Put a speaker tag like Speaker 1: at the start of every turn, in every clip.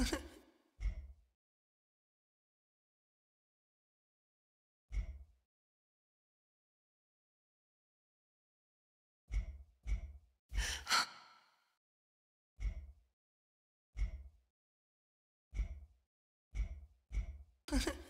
Speaker 1: Ha ha.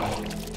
Speaker 1: Oh.